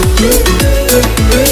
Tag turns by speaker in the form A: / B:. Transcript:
A: ¡Gracias!